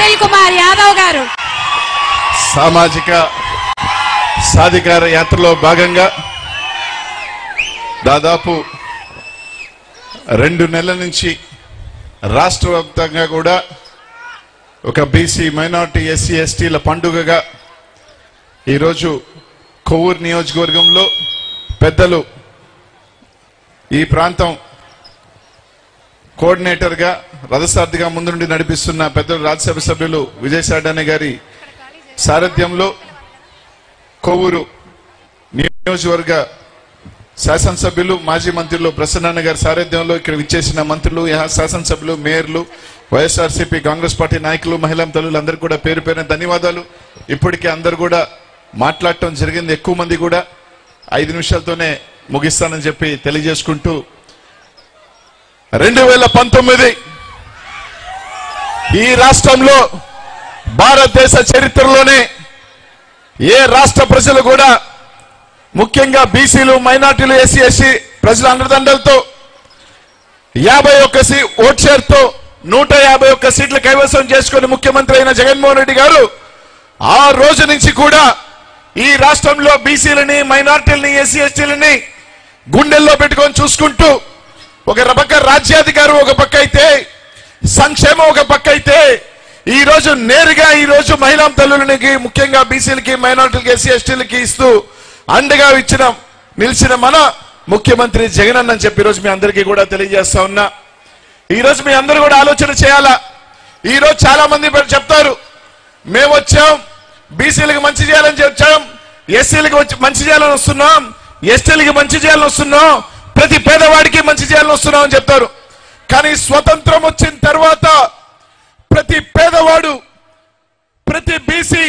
అనిల్ కుమార్ యాదవ్ గారు. సామాజిక సాధికార యాత్రలో భాగంగా దాదాపు రెండు నెలల నుంచి రాష్ట్ర వ్యాప్తంగా కూడా ఒక బీసీ మైనార్టీ ఎస్సీ ఎస్టీల పండుగగా ఈరోజు కొవ్వూరు నియోజకవర్గంలో పెద్దలు ఈ ప్రాంతం కోఆర్డినేటర్గా రథసార్థిగా ముందు నుండి నడిపిస్తున్న పెద్దలు రాజ్యసభ సభ్యులు విజయసాయి గారి సారథ్యంలో కొవ్వూరు నియోజకవర్గ శాసనసభ్యులు మాజీ మంత్రులు ప్రసన్నన్న గారి సారథ్యంలో ఇక్కడ విచ్చేసిన మంత్రులు శాసనసభ్యులు మేయర్లు వైఎస్ఆర్సీపీ కాంగ్రెస్ పార్టీ నాయకులు మహిళా తల్లులు అందరికీ కూడా పేరు పేరున ధన్యవాదాలు. ఇప్పటికే అందరు కూడా మాట్లాడటం జరిగింది. ఎక్కువ మంది కూడా ఐదు నిమిషాలతోనే ముగిస్తానని చెప్పి తెలియజేసుకుంటూ రెండు వేల పంతొమ్మిది ఈ రాష్ట్రంలో భారతదేశ చరిత్రలోనే ఏ రాష్ట్ర ప్రజలు కూడా ముఖ్యంగా బీసీలు మైనార్టీలు ఎస్సీ ఎస్సీ ప్రజల అండదండలతో యాభై ఒక్క సీ ఓట్ షేర్తో నూట యాభై ఒక్క సీట్లు కైవసం చేసుకుని ముఖ్యమంత్రి అయిన జగన్మోహన్ రెడ్డి గారు ఆ రోజు నుంచి కూడా ఈ రాష్ట్రంలో బీసీలని మైనార్టీలని ఎస్సీ ఎస్టీలని గుండెల్లో పెట్టుకొని చూసుకుంటూ ఒక పక్క రాజ్యాధికారం ఒక పక్క అయితే సంక్షేమం ఒక పక్క అయితే ఈ రోజు నేరుగా ఈ రోజు మహిళా తల్లులకి ముఖ్యంగా బీసీలకి మైనార్టీలకి ఎస్సీ ఎస్టీలకి ఇస్తూ అండగా ఇచ్చిన నిలిచిన మన ముఖ్యమంత్రి జగన్ అని చెప్పి ఈ రోజు మీ అందరికీ కూడా తెలియజేస్తా ఉన్నా. ఈ రోజు మీ అందరూ కూడా ఆలోచన చేయాలా? ఈ రోజు చాలా మంది చెప్తారు మేము వచ్చాం బీసీలకు మంచి చేయాలని వచ్చాం ఎస్సీలకు మంచి చేయాలని వస్తున్నాం ఎస్టీలకి మంచి చేయాలని వస్తున్నాం ప్రతి పేదవాడికి మంచి చేయాలని వస్తున్నామని చెప్తారు. కానీ స్వతంత్రం వచ్చిన తర్వాత ప్రతి పేదవాడు ప్రతి బీసీ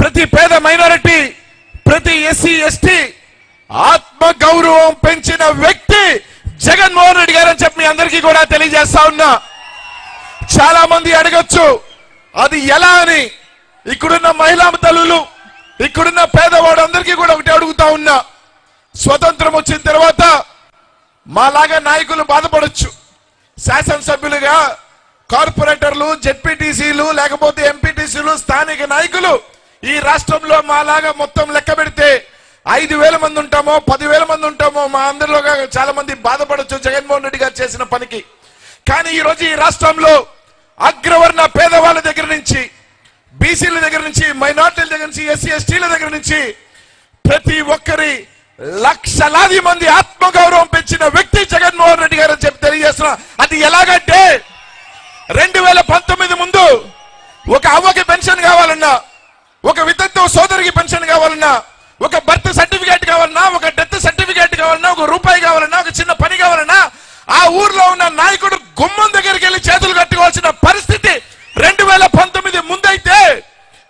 ప్రతి పేద మైనారిటీ ప్రతి ఎస్సీ ఎస్టీ ఆత్మ గౌరవం పెంచిన వ్యక్తి జగన్మోహన్ రెడ్డి గారు అని చెప్పి మీ అందరికీ కూడా తెలియజేస్తా ఉన్నా. చాలా మంది అడగచ్చు అది ఎలా అని. ఇక్కడున్న మహిళా తల్లులు ఇక్కడున్న పేదవాడు అందరికీ కూడా ఒకటి అడుగుతా ఉన్నా. స్వతంత్రం వచ్చిన తర్వాత మాలాగా నాయకులు బాధపడచ్చు. శాసనసభ్యులుగా కార్పొరేటర్లు జెడ్పీటీసీలు లేకపోతే ఎంపీటీసీలు స్థానిక నాయకులు ఈ రాష్ట్రంలో మాలాగా మొత్తం లెక్క పెడితే ఐదు వేల మంది ఉంటామో పదివేల మంది ఉంటామో మా అందరిలోగా చాలా మంది బాధపడచ్చు జగన్మోహన్ రెడ్డి గారు చేసిన పనికి. కానీ ఈ రోజు ఈ రాష్ట్రంలో అగ్రవర్ణ పేదవాళ్ళ దగ్గర నుంచి బీసీల దగ్గర నుంచి మైనార్టీల దగ్గర నుంచి ఎస్సీ ఎస్టీల దగ్గర నుంచి ప్రతి ఒక్కరి లక్షలాది మంది ఆత్మగౌరవం పెంచిన వ్యక్తి జగన్మోహన్ రెడ్డి గారు అని చెప్పి తెలియజేస్తున్నా. అది ఎలాగంటే రెండు వేల పంతొమ్మిది ముందు ఒక అవ్వకి పెన్షన్ కావాలన్నా ఒక వితంతు సోదరికి పెన్షన్ కావాలన్నా ఒక బర్త్ సర్టిఫికేట్ కావాలన్నా ఒక డెత్ సర్టిఫికేట్ కావాలన్నా ఒక రూపాయి కావాలన్నా ఒక చిన్న పని కావాలన్నా ఆ ఊర్లో ఉన్న నాయకుడు గుమ్మం దగ్గరికి వెళ్ళి చేతులు కట్టుకోవాల్సిన పరిస్థితి రెండు వేల పంతొమ్మిది ముందైతే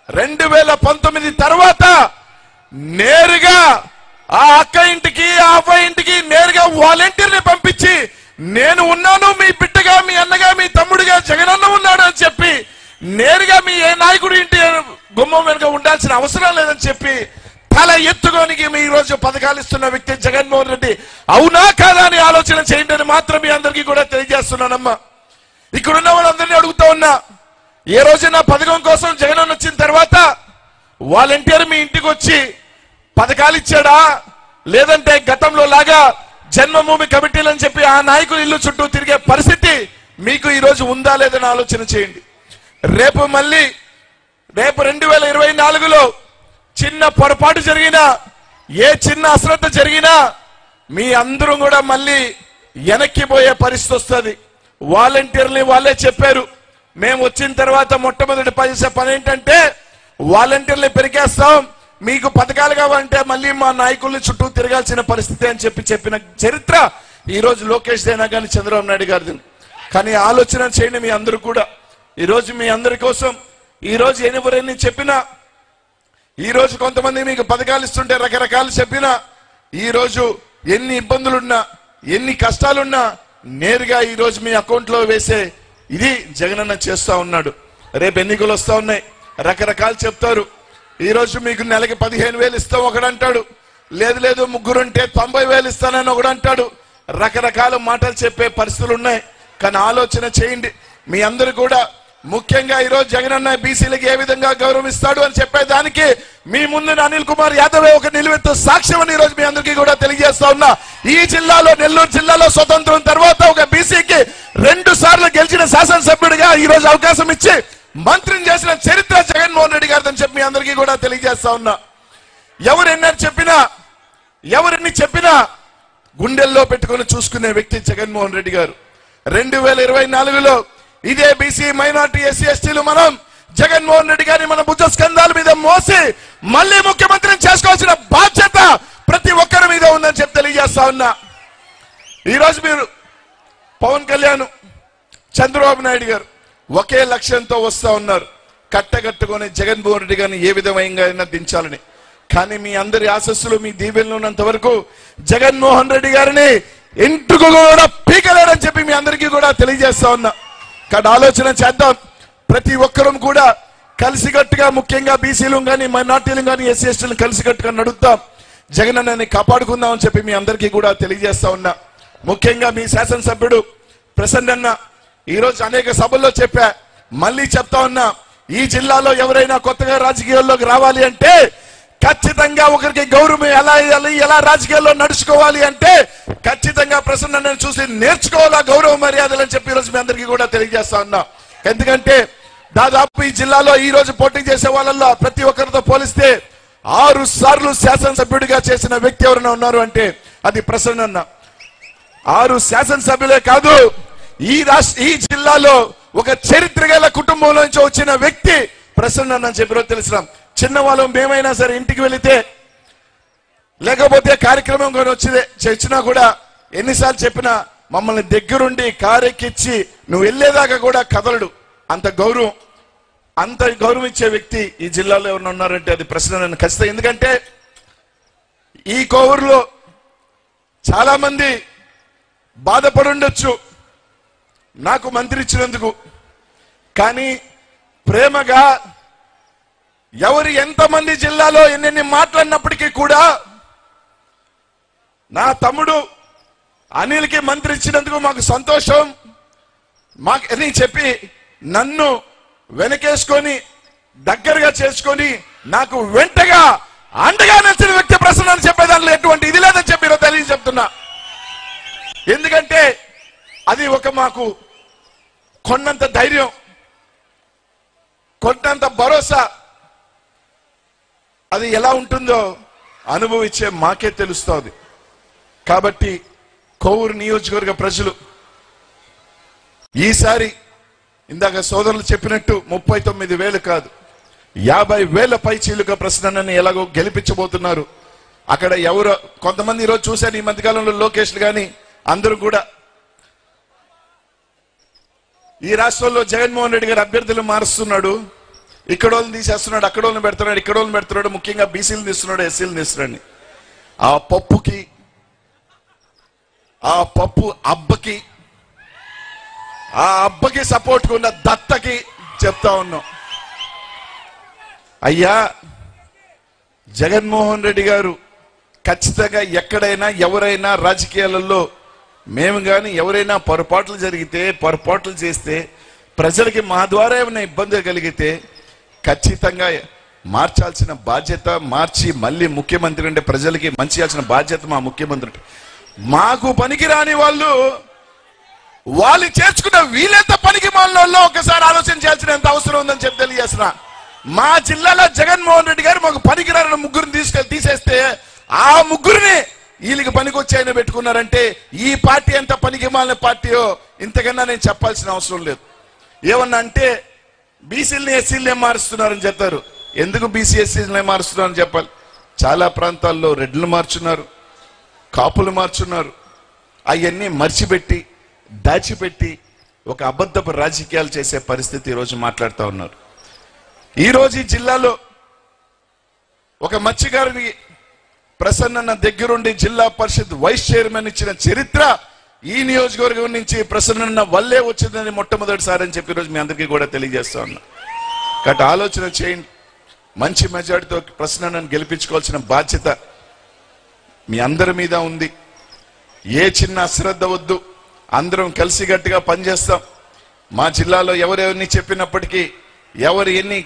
రెండు వేల పంతొమ్మిది తర్వాత నేరుగా ఆ అక్క ఇంటికి ఆ అవ్వ ఇంటికి నేరుగా వాలంటీర్ని పంపించి నేను ఉన్నాను మీ బిడ్డగా మీ అన్నగా మీ తమ్ముడిగా జగనన్న ఉన్నాడు అని చెప్పి నేరుగా మీ ఏ నాయకుడి ఇంటి గుమ్మం వెనుక ఉండాల్సిన అవసరం లేదని చెప్పి తల ఎత్తుకోనికి మీ ఈ రోజు పథకాలు ఇస్తున్న వ్యక్తి జగన్మోహన్ రెడ్డి. అవునా కాదా అని ఆలోచన చేయండి అని మాత్రం మీ అందరికీ కూడా తెలియజేస్తున్నానమ్మా. ఇక్కడున్న వాళ్ళందరినీ అడుగుతా ఉన్నా ఏ రోజు నా పథకం కోసం జగన్ వచ్చిన తర్వాత వాలంటీర్ మీ ఇంటికి వచ్చి పథకాలు ఇచ్చాడా? లేదంటే గతంలో లాగా జన్మభూమి కమిటీలు అని చెప్పి ఆ నాయకులు ఇల్లు చుట్టూ తిరిగే పరిస్థితి మీకు ఈరోజు ఉందా లేదని ఆలోచన చేయండి. రేపు మళ్ళీ రేపు రెండు వేల ఇరవై నాలుగులో చిన్న పొరపాటు జరిగినా ఏ చిన్న అశ్రద్ధ జరిగినా మీ అందరూ కూడా మళ్ళీ వెనక్కి పోయే పరిస్థితి వస్తుంది. వాలంటీర్ని వాళ్ళే చెప్పారు. మేము వచ్చిన తర్వాత మొట్టమొదటి చేసే పని ఏంటంటే వాలంటీర్ని పెరిగేస్తాం. మీకు పథకాలు కావాలంటే మళ్ళీ మా నాయకుల్ని చుట్టూ తిరగాల్సిన పరిస్థితి అని చెప్పి చెప్పిన చరిత్ర ఈరోజు లోకేష్ అయినా కానీ చంద్రబాబు నాయుడు గారిది. కానీ ఆలోచన చేయండి మీ అందరూ కూడా. ఈరోజు మీ అందరి కోసం ఈరోజు ఎనివరని చెప్పినా ఈరోజు కొంతమంది మీకు పథకాలు ఇస్తుంటే రకరకాలు చెప్పినా ఈరోజు ఎన్ని ఇబ్బందులున్నా ఎన్ని కష్టాలున్నా నేరుగా ఈరోజు మీ అకౌంట్లో వేసే ఇది జగనన్న చేస్తూ ఉన్నాడు. రేపు ఎన్నికలు వస్తూ ఉన్నాయి. రకరకాలు చెప్తారు. ఈరోజు మీకు నెలకి పదిహేను వేలు ఇస్తాం ఒకడంటాడు లేదు లేదు ముగ్గురుంటే తొంభై వేలు ఇస్తానని ఒకడు అంటాడు. రకరకాల మాటలు చెప్పే పరిస్థితులు ఉన్నాయి. కానీ ఆలోచన చేయండి. మీ అందరు కూడా ముఖ్యంగా ఈరోజు జగనన్న బీసీలకి ఏ విధంగా గౌరవిస్తాడు అని చెప్పేదానికి మీ ముందు అనిల్ కుమార్ యాదవ్ ఒక నిలువెత్తు సాక్ష్యం అని ఈరోజు మీ అందరికీ కూడా తెలియజేస్తా ఉన్నా. ఈ జిల్లాలో నెల్లూరు జిల్లాలో స్వతంత్రం తర్వాత ఒక బీసీకి రెండు సార్లు గెలిచిన శాసనసభ్యుడిగా ఈరోజు అవకాశం ఇచ్చి మంత్రిని చేసిన చరిత్ర జగన్మోహన్ రెడ్డి గారిని చెప్పి మీ అందరికీ కూడా తెలియజేస్తా ఉన్నా. ఎవరు ఎన్నారు చెప్పినా ఎవరిని చెప్పినా గుండెల్లో పెట్టుకొని చూసుకునే వ్యక్తి జగన్మోహన్ రెడ్డి గారు. రెండు వేల ఇరవై నాలుగులో ఇదే బీసీ మైనార్టీ ఎస్సీ ఎస్టీలు మనం జగన్మోహన్ రెడ్డి గారిని మన భుజ స్కంధాల మీద మోసి మళ్ళీ ముఖ్యమంత్రిని చేసుకోవాల్సిన బాధ్యత ప్రతి ఒక్కరి మీద ఉందని చెప్పి తెలియజేస్తా ఉన్నా. ఈరోజు మీరు పవన్ కళ్యాణ్ చంద్రబాబు నాయుడు గారు ఒకే లక్ష్యంతో వస్తూ ఉన్నారు. కట్టగట్టుకొని జగన్మోహన్ రెడ్డి గారిని ఏ విధమైన దించాలని. కానీ మీ అందరి ఆశస్సులు మీ దీవెనలు ఉన్నంత వరకు జగన్మోహన్ రెడ్డి గారిని ఇంటికి కూడా పీకలేరని చెప్పి మీ అందరికీ కూడా తెలియజేస్తా ఉన్నా. కానీ ఆలోచన చేద్దాం. ప్రతి ఒక్కరూ కూడా కలిసికట్టుగా ముఖ్యంగా బీసీలు కానీ మైనార్టీలు కానీ ఎస్సీ ఎస్టీలు కలిసికట్టుగా నడుద్దాం. జగన్ అన్నని కాపాడుకుందాం అని చెప్పి మీ అందరికీ కూడా తెలియజేస్తా ఉన్నా. ముఖ్యంగా మీ శాసనసభ్యుడు ప్రసన్న ఈరోజు ఈ రోజు అనేక సభల్లో చెప్పా మళ్ళీ చెప్తా ఉన్నా ఈ జిల్లాలో ఎవరైనా కొత్తగా రాజకీయాల్లోకి రావాలి అంటే ఖచ్చితంగా ఒకరికి గౌరవం ఎలా ఇవ్వాలి ఎలా రాజకీయాల్లో నడుచుకోవాలి అంటే ఖచ్చితంగా ప్రసన్న చూసి నేర్చుకోవాలా గౌరవ మర్యాదలు అని చెప్పి ఈరోజు రోజు మీ అందరికీ కూడా తెలియజేస్తా ఉన్నా. ఎందుకంటే దాదాపు ఈ జిల్లాలో ఈ రోజు పోటీ చేసే వాళ్ళల్లో ప్రతి ఒక్కరితో పోలిస్తే ఆరు సార్లు శాసనసభ్యుడిగా చేసిన వ్యక్తి ఎవరైనా ఉన్నారు అంటే అది ప్రసన్న ఆరు శాసనసభ్యులే కాదు ఈ రాష్ట్ర ఈ జిల్లాలో ఒక చరిత్ర గల కుటుంబంలో నుంచి వచ్చిన వ్యక్తి ప్రసన్న అని చెప్పిన తెలిసినాం చిన్నవాళ్ళు మేమైనా సరే ఇంటికి వెళితే లేకపోతే కార్యక్రమం కొని వచ్చిదే వచ్చినా కూడా ఎన్నిసార్లు చెప్పినా మమ్మల్ని దగ్గరుండి కారెక్కిచ్చి నువ్వు వెళ్ళేదాకా కూడా కదలడు. అంత గౌరవం అంత గౌరవం ఇచ్చే వ్యక్తి ఈ జిల్లాలో ఎవరైనా ఉన్నారంటే అది ప్రశ్న నన్ను ఖచ్చితంగా. ఎందుకంటే ఈ కోవూరులో చాలామంది బాధపడుండొచ్చు. నాకు మంత్రి ఇచ్చినందుకు. కానీ ప్రేమగా ఎవరు ఎంతమంది జిల్లాలో ఎన్నెన్ని మాట్లాడినప్పటికీ కూడా నా తమ్ముడు అనిల్కి మంత్రి ఇచ్చినందుకు మాకు సంతోషం. మాకు అని చెప్పి నన్ను వెనకేసుకొని దగ్గరగా చేసుకొని నాకు వెంటగా అండగా నచ్చిన వ్యక్తి ప్రసన్న అని చెప్పేదాంట్లో ఎటువంటి ఇది లేదని చెప్పి ఈరోజు తెలియ చెప్తున్నా ఎందుకంటే అది ఒక మాకు కొన్నంత ధైర్యం కొన్నంత భరోసా అది ఎలా ఉంటుందో అనుభవించే మాకే తెలుస్తుంది. కాబట్టి కోవూరు నియోజకవర్గ ప్రజలు ఈసారి ఇందాక సోదరులు చెప్పినట్టు ముప్పై తొమ్మిది వేలు కాదు యాభై వేల పై చీలుక ప్రశ్నని ఎలాగో గెలిపించబోతున్నారు. అక్కడ ఎవరో కొంతమంది ఈరోజు చూశాను ఈ మధ్యకాలంలో లోకేష్లు కానీ అందరూ కూడా ఈ రాష్ట్రంలో జగన్మోహన్ రెడ్డి గారు అభ్యర్థులు మారుస్తున్నాడు. ఇక్కడ వాళ్ళని తీసేస్తున్నాడు అక్కడ వాళ్ళని పెడుతున్నాడు ఇక్కడ వాళ్ళని పెడుతున్నాడు ముఖ్యంగా బీసీలు తీస్తున్నాడు ఎస్సీలు తీస్తున్నాడు. ఆ పప్పుకి ఆ పప్పు అబ్బకి ఆ అబ్బకి సపోర్ట్ ఉన్న దత్తకి చెప్తా ఉన్నాం. అయ్యా జగన్మోహన్ రెడ్డి గారు ఖచ్చితంగా ఎక్కడైనా ఎవరైనా రాజకీయాలలో మేము కానీ ఎవరైనా పొరపాట్లు జరిగితే పొరపాట్లు చేస్తే ప్రజలకి మా ద్వారా ఏమైనా ఇబ్బంది కలిగితే ఖచ్చితంగా మార్చాల్సిన బాధ్యత మార్చి మళ్ళీ ముఖ్యమంత్రి అంటే ప్రజలకి మంచి చేయాల్సిన బాధ్యత మా ముఖ్యమంత్రి మాకు పనికిరాని వాళ్ళు వాళ్ళు చేర్చుకున్న వీలెంత పనికి మనలో ఒకసారి ఆలోచన చేయాల్సినంత అవసరం ఉందని చెప్పి తెలియజేసిన మా జిల్లాలో జగన్మోహన్ రెడ్డి గారు మాకు పనికిరాని ముగ్గురిని తీసుకెళ్ళి తీసేస్తే ఆ ముగ్గురిని వీళ్ళకి పనికొచ్చి ఆయన పెట్టుకున్నారంటే ఈ పార్టీ ఎంత పనికి మాలిన పార్టీయో ఇంతకన్నా నేను చెప్పాల్సిన అవసరం లేదు. ఏమన్నా అంటే బీసీలని ఎస్సీలనే మారుస్తున్నారని చెప్తారు ఎందుకు బీసీ ఎస్సీలనే మారుస్తున్నారని చెప్పాలి? చాలా ప్రాంతాల్లో రెడ్లు మార్చున్నారు కాపులు మార్చున్నారు. అవన్నీ మర్చిపెట్టి దాచిపెట్టి ఒక అబద్ధపు రాజకీయాలు చేసే పరిస్థితి ఈరోజు మాట్లాడుతూ ఉన్నారు. ఈరోజు ఈ జిల్లాలో ఒక మత్స్యకారుని ప్రసన్న దగ్గరుండి జిల్లా పరిషత్ వైస్ చైర్మన్ ఇచ్చిన చరిత్ర ఈ నియోజకవర్గం నుంచి ప్రసన్న వల్లే వచ్చిందని మొట్టమొదటిసారి అని చెప్పి రోజు మీ అందరికీ కూడా తెలియజేస్తా ఉన్నా. కాబట్టి ఆలోచన చేయండి. మంచి మెజార్టీతో ప్రసన్నను గెలిపించుకోవాల్సిన బాధ్యత మీ అందరి మీద ఉంది. ఏ చిన్న అశ్రద్ధ వద్దు. అందరం కలిసిగట్టుగా పనిచేస్తాం. మా జిల్లాలో ఎవరెవరిని చెప్పినప్పటికీ ఎవరు ఎన్ని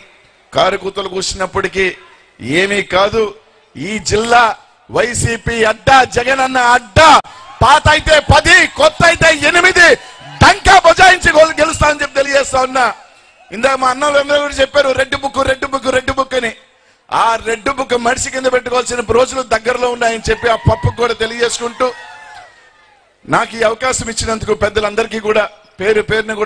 కారుకూతలు కూర్చున్నప్పటికీ ఏమీ కాదు. ఈ జిల్లా వైసీపీ అడ్డా జగన్ అన్న అడ్డా. పాత అయితే పది కొత్త అయితే ఎనిమిది. డంకా బజాయించి గెలుస్తా గెలుస్తానని చెప్పి తెలియజేస్తా ఉన్నా. ఇందాక మా అన్నలు అందరూ కూడా చెప్పారు red book red book red book అని. ఆ రెడ్ బుక్ మడిసి కింద పెట్టుకోవాల్సిన రోజులు దగ్గరలో ఉన్నాయని చెప్పి ఆ పప్పుకు కూడా తెలియజేసుకుంటూ నాకు ఈ అవకాశం ఇచ్చినందుకు పెద్దలందరికీ కూడా పేరు పేరుని కూడా